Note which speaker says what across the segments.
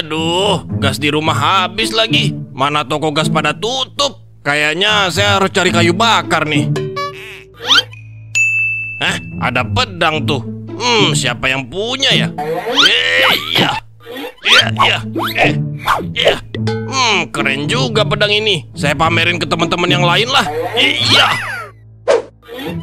Speaker 1: Aduh, gas di rumah habis lagi. Mana toko gas pada tutup? Kayaknya saya harus cari kayu bakar nih. Eh, ada pedang tuh. Hmm, siapa yang punya ya? Eh, iya. Iya, iya. Eh, iya. Hmm, keren juga pedang ini. Saya pamerin ke teman-teman yang lain lah. Iya.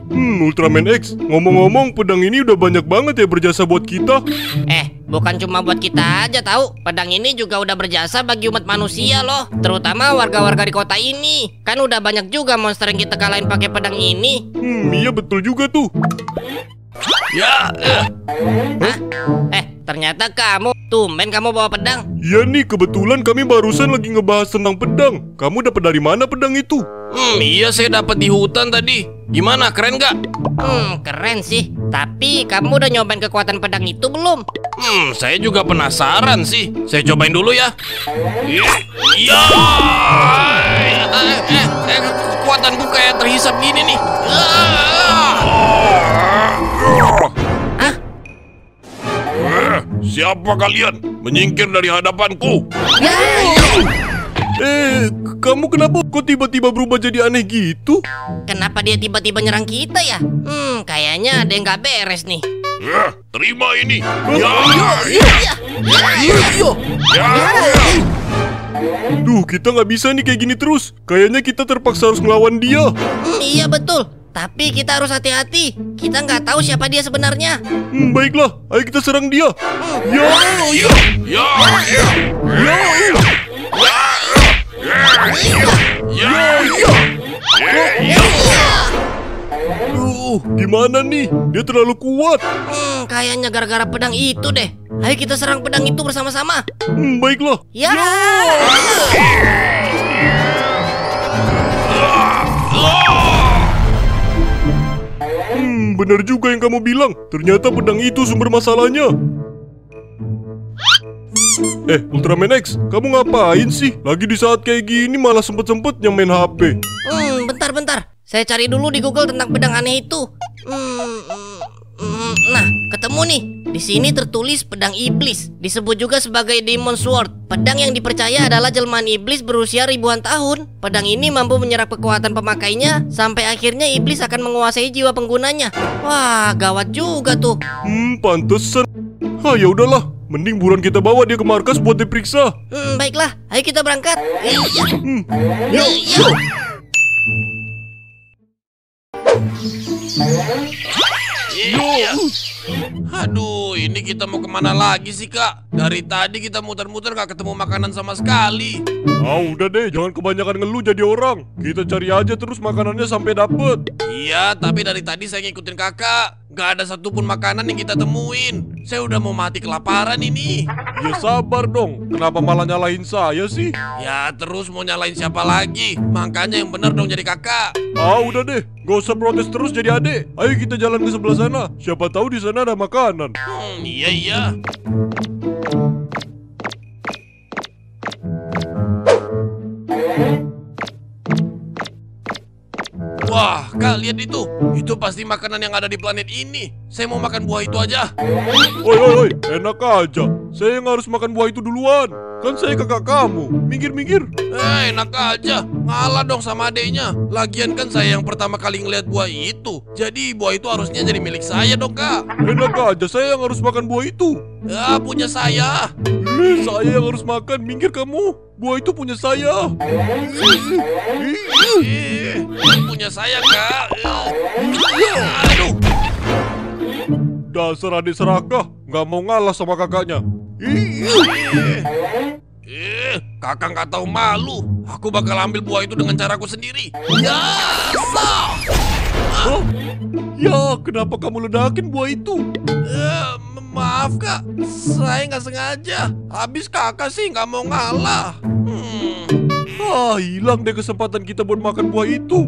Speaker 2: Hmm, Ultraman X, ngomong-ngomong pedang ini udah banyak banget ya berjasa buat kita.
Speaker 3: Eh, bukan cuma buat kita aja tahu. Pedang ini juga udah berjasa bagi umat manusia loh, terutama warga-warga di kota ini. Kan udah banyak juga monster yang kita kalahin pakai pedang ini.
Speaker 2: Hmm, iya betul juga tuh.
Speaker 1: Ya, eh.
Speaker 3: Hah? Eh, ternyata kamu tumben kamu bawa pedang.
Speaker 2: Iya nih, kebetulan kami barusan lagi ngebahas tentang pedang. Kamu dapat dari mana pedang itu?
Speaker 1: Hmm, iya saya dapat di hutan tadi. Gimana, keren nggak?
Speaker 3: Hmm, keren sih. Tapi kamu udah nyobain kekuatan pedang itu belum?
Speaker 1: Hmm, saya juga penasaran sih. Saya cobain dulu ya. Iya. Eh, eh, eh, kekuatanku kayak terhisap gini nih.
Speaker 3: Hah?
Speaker 1: Eh, Siapa kalian? Menyingkir dari hadapanku.
Speaker 3: Ya,
Speaker 2: Eh, kamu kenapa kok tiba-tiba berubah jadi aneh gitu?
Speaker 3: kenapa dia tiba-tiba nyerang kita ya? Hmm, kayaknya ada yang nggak beres nih.
Speaker 1: Eh, terima ini. Ya,
Speaker 3: Iya.
Speaker 1: ya.
Speaker 2: Duh, kita nggak bisa nih kayak gini terus. Kayaknya kita terpaksa harus ngelawan dia.
Speaker 3: Hmm, iya betul. Tapi kita harus hati-hati. Kita nggak tahu siapa dia sebenarnya.
Speaker 2: Hmm, baiklah, ayo kita serang dia. Ya,
Speaker 1: Ya, ya, ya. Ya, ya, ya. Ya, ya.
Speaker 2: Duh, gimana nih? Dia terlalu kuat.
Speaker 3: Hmm, kayaknya gara-gara pedang itu deh. Ayo kita serang pedang itu bersama-sama.
Speaker 2: Hmm, baiklah.
Speaker 3: Ya.
Speaker 2: Hmm, benar juga yang kamu bilang. Ternyata pedang itu sumber masalahnya. Eh, Ultraman X, kamu ngapain sih? Lagi di saat kayak gini malah sempet-sempetnya main HP.
Speaker 3: Hmm, bentar-bentar. Saya cari dulu di Google tentang pedang aneh itu. Hmm, hmm, hmm, nah, ketemu nih. Di sini tertulis pedang iblis, disebut juga sebagai Demon Sword. Pedang yang dipercaya adalah jelmaan iblis berusia ribuan tahun. Pedang ini mampu menyerap kekuatan pemakainya sampai akhirnya iblis akan menguasai jiwa penggunanya. Wah, gawat juga tuh.
Speaker 2: Hmm, pantesan. Hah, ya udahlah. Mending buruan kita bawa dia ke markas buat diperiksa.
Speaker 3: Hmm, baiklah, ayo kita berangkat.
Speaker 2: Hmm,
Speaker 3: Iya.
Speaker 1: Iya. Aduh, ini kita mau ke mana lagi sih kak? Dari tadi kita muter-muter gak ketemu makanan sama sekali.
Speaker 2: ah udah deh, jangan kebanyakan ngeluh jadi orang. Kita cari aja terus makanannya sampai dapet.
Speaker 1: Iya, tapi dari tadi saya ngikutin kakak. Gak ada satupun makanan yang kita temuin. Saya udah mau mati kelaparan ini.
Speaker 2: Ya sabar dong. Kenapa malah nyalahin saya sih?
Speaker 1: Ya terus mau nyalain siapa lagi? Makanya yang bener dong jadi kakak.
Speaker 2: Ah udah deh, gak usah protes terus jadi adik. Ayo kita jalan ke sebelah sana. Siapa tahu di sana ada makanan.
Speaker 1: Hmm, iya iya. Kak lihat itu. Itu pasti makanan yang ada di planet ini. Saya mau makan buah itu aja.
Speaker 2: Oi oi oi, enak aja. Saya yang harus makan buah itu duluan. Kan saya kakak kamu. Minggir minggir.
Speaker 1: Eh, enak aja. Ngalah dong sama adeknya. Lagian kan saya yang pertama kali ngeliat buah itu. Jadi buah itu harusnya jadi milik saya dong, Kak.
Speaker 2: Enak aja, saya yang harus makan buah itu.
Speaker 1: Ya, punya saya.
Speaker 2: Eh, saya yang harus makan. Minggir kamu. Buah itu punya saya.
Speaker 1: Eh, punya saya, Kak. Aduh.
Speaker 2: Dasar adik serakah, nggak mau ngalah sama kakaknya.
Speaker 1: Eh, kakak nggak tahu malu. Aku bakal ambil buah itu dengan caraku sendiri. Ya.
Speaker 2: Hah? Ya, kenapa kamu ledakin buah itu?
Speaker 1: Eh, maaf kak, saya nggak sengaja. Habis kakak sih nggak mau ngalah. Hmm.
Speaker 2: Ah, hilang deh kesempatan kita buat makan buah itu.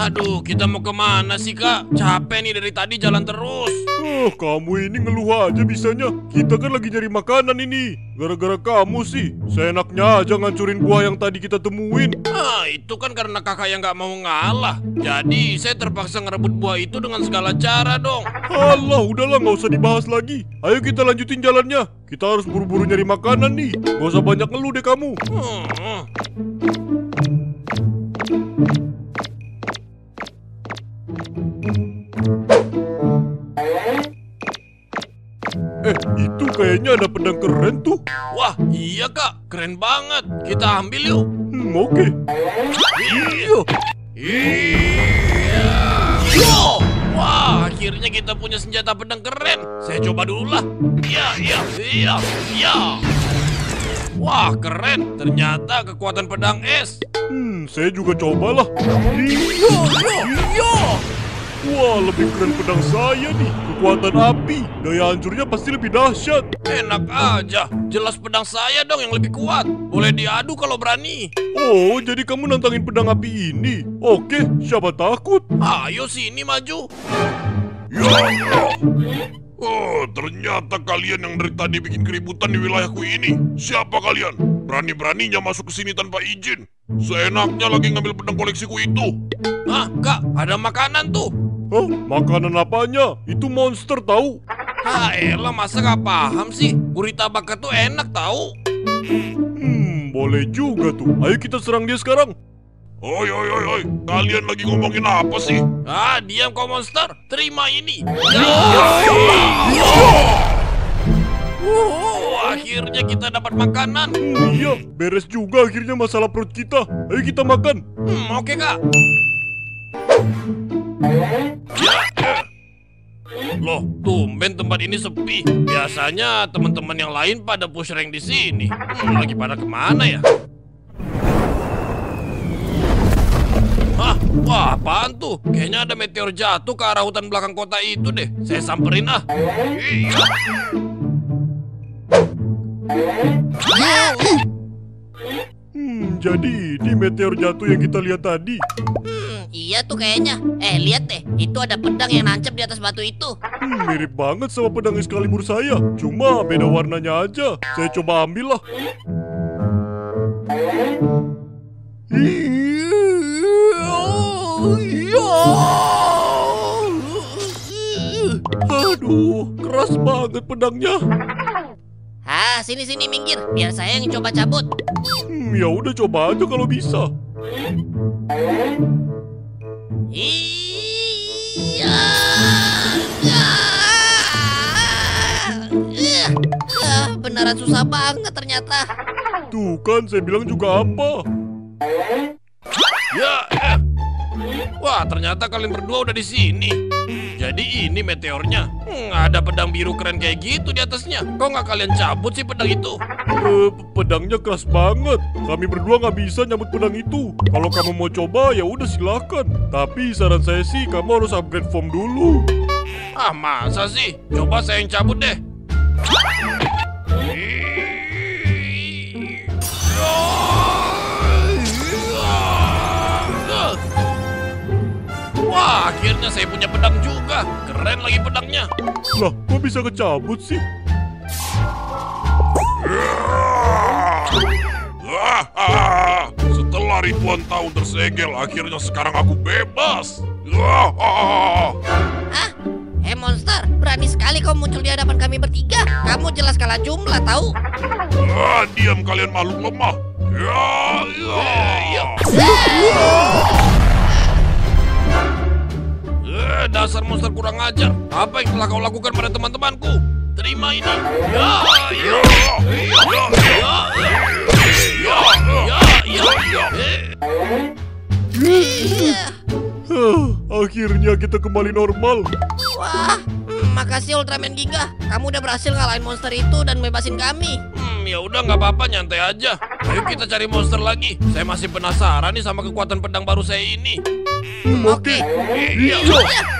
Speaker 1: Aduh, kita mau ke mana sih kak? Capek nih dari tadi jalan terus.
Speaker 2: Oh, kamu ini ngeluh aja bisanya. Kita kan lagi nyari makanan ini. Gara-gara kamu sih. Seenaknya aja ngancurin buah yang tadi kita temuin.
Speaker 1: Ah, itu kan karena kakak yang nggak mau ngalah. Jadi saya terpaksa ngerebut buah itu dengan segala cara dong.
Speaker 2: Alah, udahlah nggak usah dibahas lagi. Ayo kita lanjutin jalannya. Kita harus buru-buru nyari makanan nih. Gak usah banyak ngeluh deh kamu.
Speaker 1: Hmm.
Speaker 2: Kayaknya ada pedang keren tuh.
Speaker 1: Wah, iya kak, keren banget. Kita ambil yuk.
Speaker 2: Hmm, oke.
Speaker 1: Iya. Iya. Yo! Wah, akhirnya kita punya senjata pedang keren. Saya coba dulu lah. Iya, iya, iya, iya. Wah, keren. Ternyata kekuatan pedang es.
Speaker 2: Hmm, saya juga cobalah.
Speaker 1: Yo, yo, yo.
Speaker 2: Wah, lebih keren pedang saya nih. Kekuatan api. Daya hancurnya pasti lebih dahsyat.
Speaker 1: Enak aja. Jelas pedang saya dong yang lebih kuat. Boleh diadu kalau berani.
Speaker 2: Oh, jadi kamu nantangin pedang api ini? Oke, siapa takut?
Speaker 1: Ayo sini maju.
Speaker 4: Ya, ya. Oh, ternyata kalian yang dari tadi bikin keributan di wilayahku ini. Siapa kalian? Berani-beraninya masuk ke sini tanpa izin. Seenaknya lagi ngambil pedang koleksiku itu.
Speaker 1: Hah, kak, ada makanan tuh.
Speaker 2: Hah? Makanan apanya? Itu monster tahu?
Speaker 1: Ha elah masa gak paham sih Gurita bakar tuh enak tahu.
Speaker 2: Hmm, boleh juga tuh. Ayo kita serang dia sekarang.
Speaker 4: Oi, oi, oi, oi. Kalian lagi ngomongin apa sih?
Speaker 1: Ah diam kau monster Terima ini Oh, akhirnya kita dapat makanan
Speaker 2: Hmm, iya, beres juga akhirnya masalah perut kita. Ayo kita makan.
Speaker 1: Hmm oke kak Loh, tumben tempat ini sepi. Biasanya teman-teman yang lain pada push rank di sini. Hmm, lagi pada ke mana ya? Hah? Wah, apaan tuh? Kayaknya ada meteor jatuh ke arah hutan belakang kota itu deh. Saya samperin ah.
Speaker 2: Hmm, jadi ini meteor jatuh yang kita lihat tadi.
Speaker 3: Iya tuh kayaknya. Eh, lihat deh. Itu ada pedang yang nancep di atas batu itu.
Speaker 2: Hmm, mirip banget sama pedang Excalibur saya. Cuma beda warnanya aja. Saya coba ambil lah. Aduh, keras banget pedangnya.
Speaker 3: Ah, sini sini minggir. Biar saya yang coba cabut.
Speaker 2: Hmm, ya udah coba aja kalau bisa.
Speaker 3: Iya. Beneran susah banget ternyata.
Speaker 2: Tuh kan, saya bilang juga apa.
Speaker 1: Ya, eh. Wah, ternyata kalian berdua udah di sini. Jadi ini meteornya. Hmm, ada pedang biru keren kayak gitu di atasnya. Kok nggak kalian cabut sih pedang itu?
Speaker 2: Eh, pedangnya keras banget. Kami berdua nggak bisa nyambut pedang itu. Kalau kamu mau coba, ya udah silakan. Tapi saran saya sih, kamu harus upgrade form dulu.
Speaker 1: Ah, masa sih? Coba saya yang cabut deh. Wah, akhirnya saya punya pedang juga. Keren lagi pedangnya.
Speaker 2: Lah, kok bisa kecabut sih?
Speaker 4: Ribuan tahun tersegel, akhirnya sekarang aku bebas. Ah, ah.
Speaker 3: Ah, eh monster, berani sekali kau muncul di hadapan kami bertiga. Kamu jelas kalah jumlah tahu.
Speaker 4: Ah, diam kalian makhluk lemah. Ya, ya.
Speaker 1: Eh, dasar monster kurang ajar. Apa yang telah kau lakukan pada teman-temanku? Terima ini. Ya, ya, ya, ya, ya, ya,
Speaker 2: akhirnya kita kembali normal.
Speaker 3: Wah, makasih Ultraman Giga. Kamu udah berhasil ngalahin monster itu dan bebasin kami.
Speaker 1: Hmm, ya udah nggak apa-apa nyantai aja. Ayo kita cari monster lagi. Saya masih penasaran nih sama kekuatan pedang baru saya ini.
Speaker 2: Hmm, oke.
Speaker 1: Iya.
Speaker 3: Iya.